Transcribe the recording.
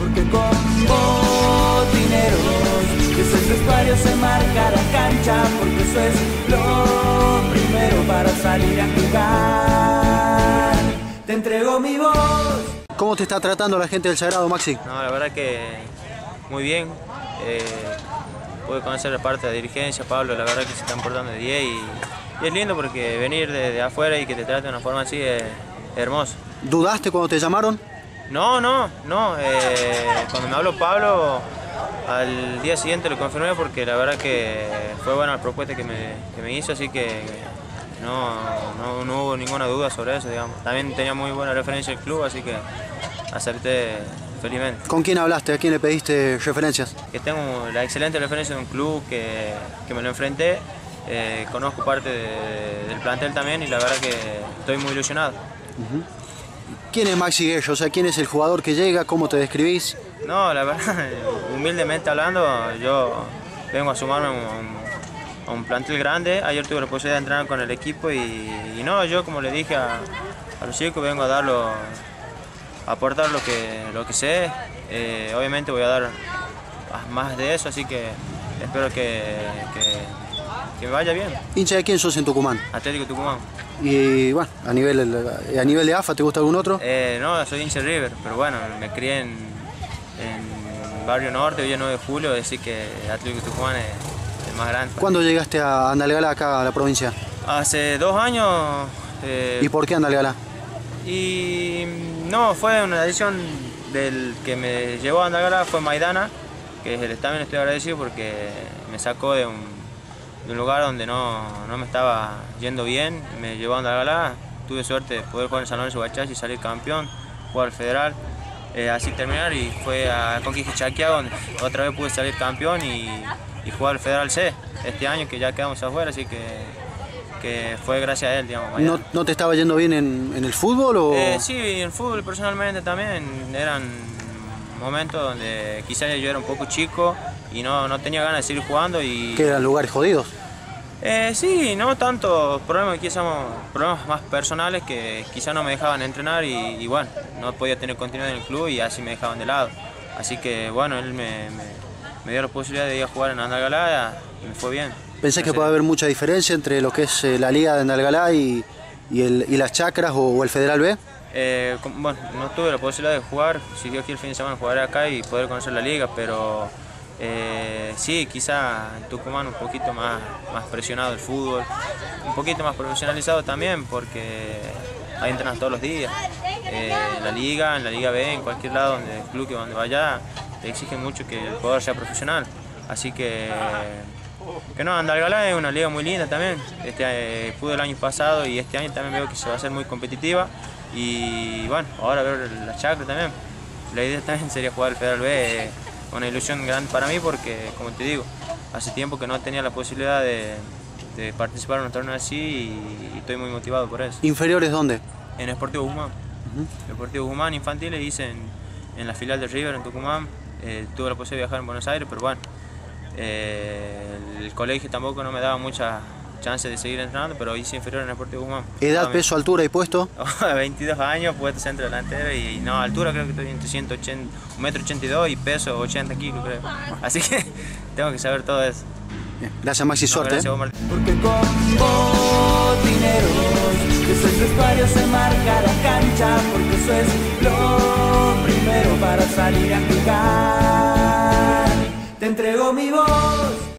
Porque con botineros, es el vestuario se marca la cancha, porque eso es lo primero para salir a jugar. Te entrego mi voz. ¿Cómo te está tratando la gente del Sagrado, Maxi? No, la verdad que muy bien. Eh, pude conocer la parte de la dirigencia, Pablo, la verdad que se están portando de 10 y, y es lindo porque venir de, de afuera y que te traten de una forma así es, es hermoso. ¿Dudaste cuando te llamaron? No, no, no. eh, cuando me habló Pablo, al día siguiente lo confirmé porque la verdad que fue buena la propuesta que me, que me hizo, así que no, no, no hubo ninguna duda sobre eso, digamos. También tenía muy buena referencia el club, así que acepté felizmente. ¿Con quién hablaste? ¿A quién le pediste referencias? Que tengo la excelente referencia de un club que, que me lo enfrenté, eh, conozco parte de- del plantel también y la verdad que estoy muy ilusionado. ¿Quién es Maxi Guerra? O sea, ¿quién es el jugador que llega? ¿Cómo te describís? No, la verdad, humildemente hablando, yo vengo a sumarme a un, plantel grande. Ayer tuve la posibilidad de entrenar con el equipo y, no, yo como le dije a, a vengo a darlo, a aportar lo que, lo que sé. Eh, obviamente voy a dar más de eso, así que espero que, que, que me vaya bien. ¿Hincha de quién sos en Tucumán? Atlético Tucumán. Y bueno, a nivel, a nivel de AFA, ¿te gusta algún otro? Eh, no, soy hincha River, pero bueno, me crié en, en Barrio Norte, Villa 9 de Julio, así que Atlético Tucumán es el más grande. ¿Cuándo llegaste a Andalgalá, acá a la provincia? Hace dos años. eh, ¿Y por qué Andalgalá? y no, fue una decisión del que me llevó a Andalgalá, fue Maidana, que es el- también estoy agradecido porque me sacó de un, de un lugar donde no, no me estaba yendo bien, me llevó a Andalgalá, tuve suerte de poder jugar en San Lorenzo Guachás y salir campeón, jugar al federal, eh, así terminar y fue a Conquista Chaquiago donde otra vez pude salir campeón y, y jugar al federal C este año que ya quedamos afuera, así que, que fue gracias a él, digamos. ¿No, no te estaba yendo bien en, en el fútbol o...? Eh, sí, en fútbol personalmente también eran momentos donde quizás yo era un poco chico y no, no tenía ganas de seguir jugando y que eran lugares jodidos? Eh, sí, no tanto problemas quizás problemas más personales que quizás no me dejaban entrenar y, y bueno, no podía tener continuidad en el club y así me dejaban de lado. Así que bueno, él me, me- me dio la posibilidad de ir a jugar en Andalgalá y me fue bien. ¿Pensás que puede haber mucha diferencia entre lo que es eh, la Liga de Andalgalá y, y, el- y las chacras o, o el Federal B? Eh, bueno, no tuve la posibilidad de jugar, si Dios quiere el fin de semana jugaré acá y poder conocer la liga, pero eh, sí, quizá en Tucumán un poquito más, más presionado el fútbol, un poquito más profesionalizado también porque hay entrenas todos los días. Eh, en la liga, en la liga B, en cualquier lado donde el club que donde vaya, te exigen mucho que el jugador sea profesional. Así que que no, Andalgalá es una liga muy linda también. Este, eh, pude el año pasado y este año también veo que se va a hacer muy competitiva. Y bueno, ahora veo la chacra también. La idea también sería jugar el Federal B. eh, una ilusión grande para mí porque, como te digo, hace tiempo que no tenía la posibilidad de, de participar en un torneo así y, y estoy muy motivado por eso. ¿Inferiores dónde? En Sportivo Guzmán. Deportivo Guzmán infantiles hice en, en la filial de River en Tucumán. Eh, tuve la posibilidad de viajar en Buenos Aires, pero bueno, eh, el colegio tampoco no me daba mucha chance de seguir entrenando, pero hice inferior en Deportivo Guzmán. ¿Edad, peso, altura y puesto? 22 años, puesto centro delantero y, y no, altura creo que estoy entre 180, 1,82 metro 82 y peso 80 kilos creo. Así que tengo que saber todo eso. Bien, Gracias Maxi, No, suerte. gracias, ¿eh? vos. Porque con botineros, desde el vestuario se marca la cancha, porque eso es lo primero para salir a jugar. Te entrego mi voz.